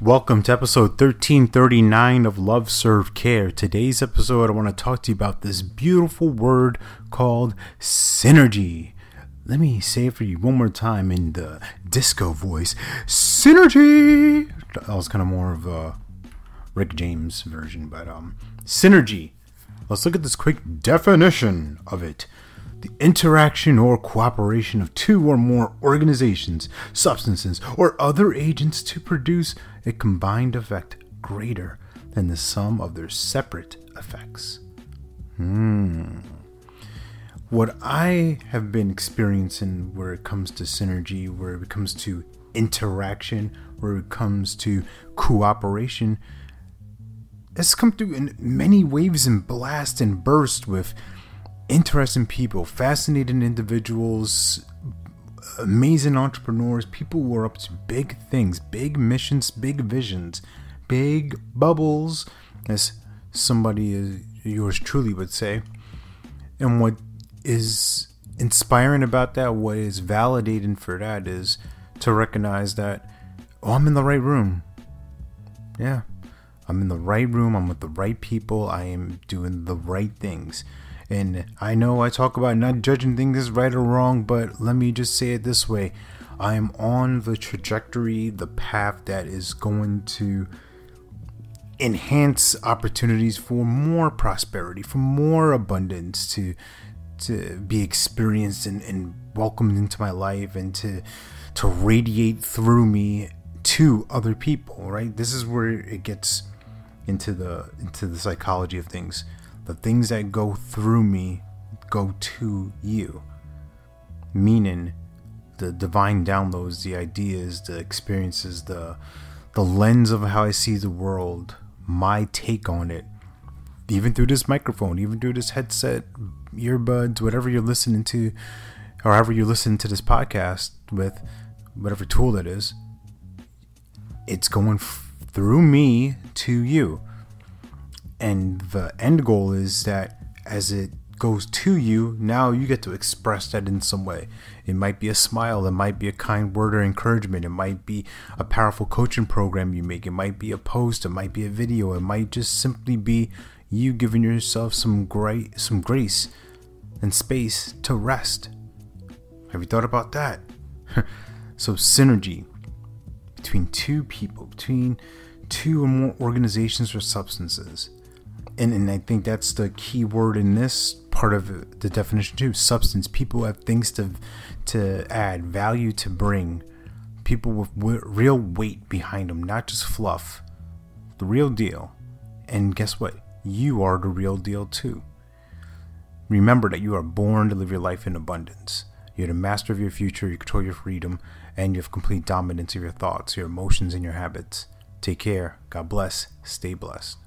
Welcome to episode 1339 of Love Serve Care. Today's episode, I want to talk to you about this beautiful word called synergy. Let me say it for you one more time in the disco voice Synergy! That was kind of more of a Rick James version, but um, synergy. Let's look at this quick definition of it the interaction or cooperation of two or more organizations, substances, or other agents to produce a combined effect greater than the sum of their separate effects. Hmm. What I have been experiencing where it comes to synergy, where it comes to interaction, where it comes to cooperation, has come through in many waves and blasts and bursts with interesting people, fascinating individuals, amazing entrepreneurs, people who are up to big things, big missions, big visions, big bubbles, as somebody uh, yours truly would say. And what is inspiring about that, what is validating for that, is to recognize that, oh, I'm in the right room. Yeah. I'm in the right room. I'm with the right people. I am doing the right things. And I know I talk about not judging things as right or wrong, but let me just say it this way I am on the trajectory, the path that is going to enhance opportunities for more prosperity, for more abundance to to be experienced and, and welcomed into my life and to to radiate through me to other people, right? This is where it gets into the into the psychology of things the things that go through me go to you. Meaning, the divine downloads, the ideas, the experiences, the the lens of how I see the world, my take on it, even through this microphone, even through this headset, earbuds, whatever you're listening to, or however you listen to this podcast with, whatever tool that is, it's going f- through me to you and the end goal is that as it goes to you, now you get to express that in some way. It might be a smile, it might be a kind word or encouragement, it might be a powerful coaching program you make, it might be a post, it might be a video, it might just simply be you giving yourself some great some grace and space to rest. Have you thought about that? so synergy between two people, between two or more organizations or substances and, and I think that's the key word in this part of the definition too. Substance. People have things to to add, value to bring. People with real weight behind them, not just fluff. The real deal. And guess what? You are the real deal too. Remember that you are born to live your life in abundance. You're the master of your future, you control your freedom, and you have complete dominance of your thoughts, your emotions, and your habits. Take care. God bless. Stay blessed.